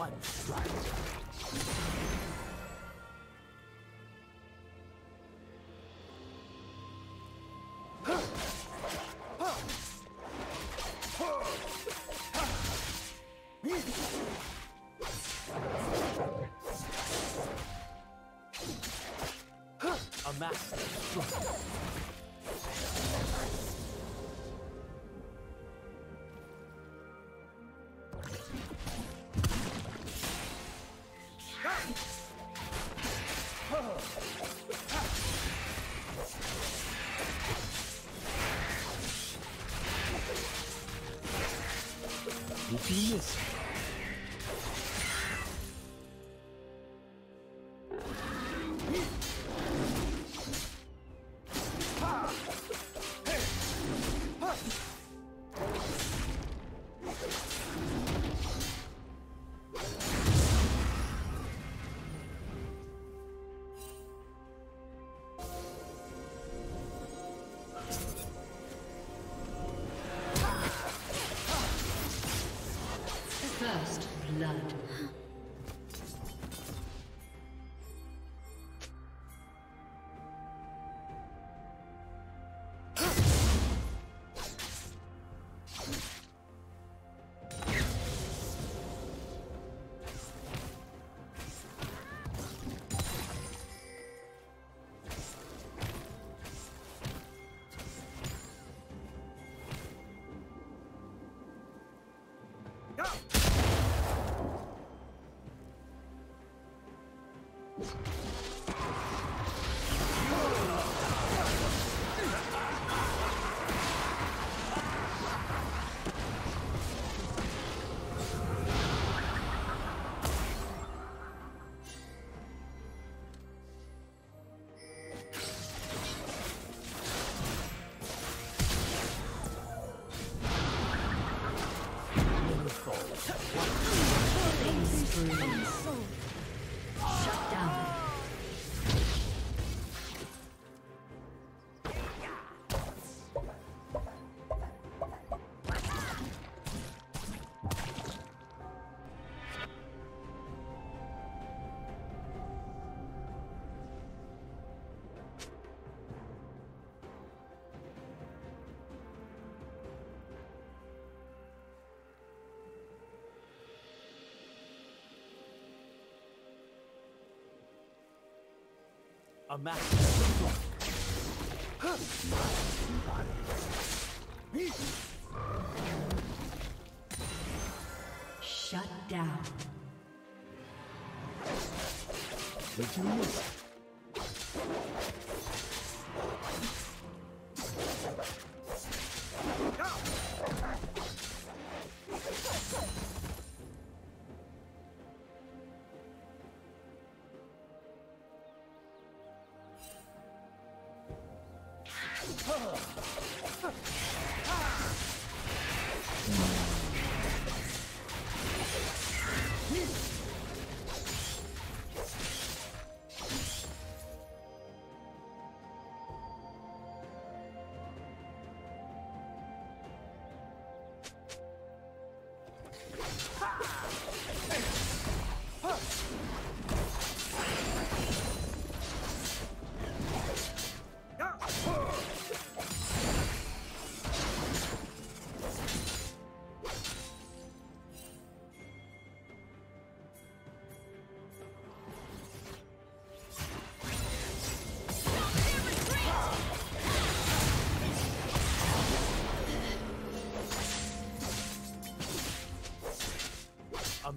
one strike. A Did blood. A master. Shut down. Did you miss A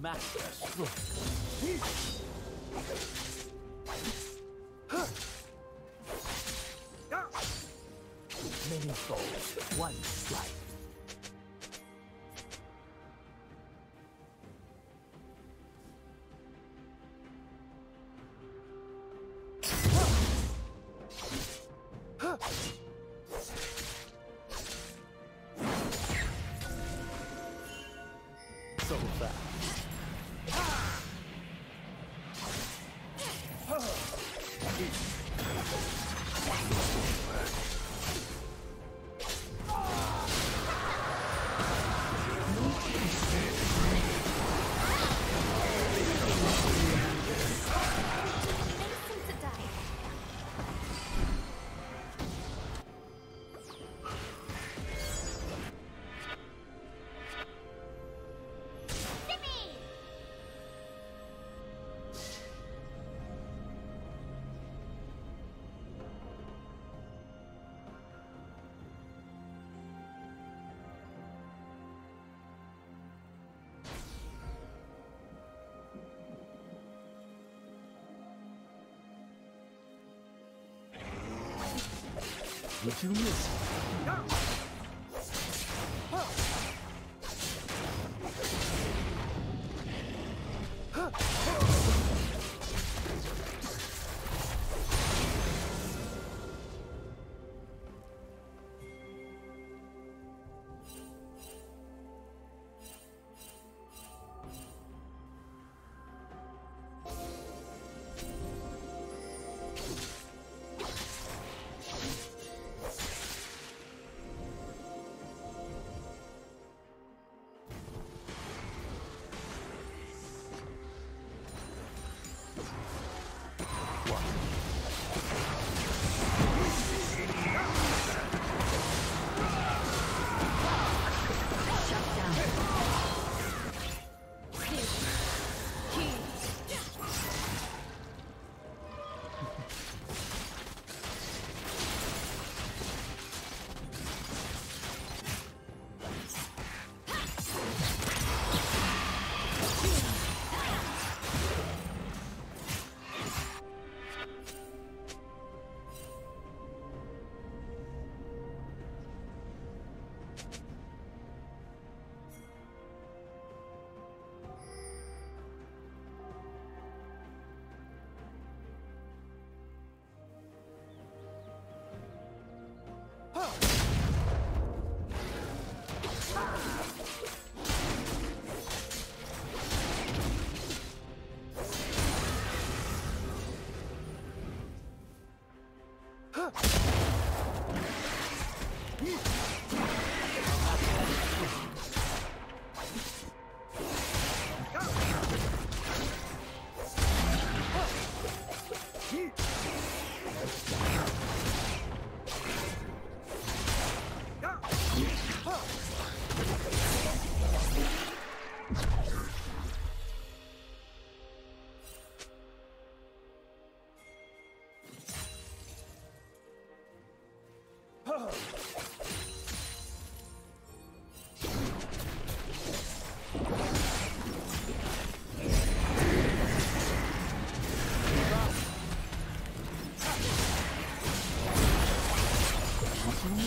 master stroke. Many foes, one strike. Peace. Did you miss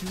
Did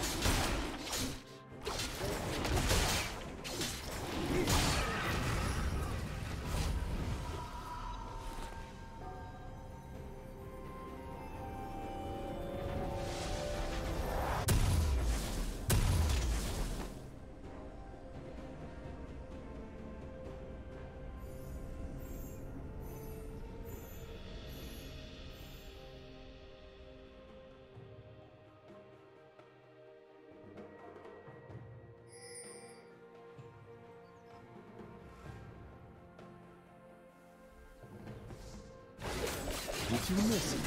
you miss it?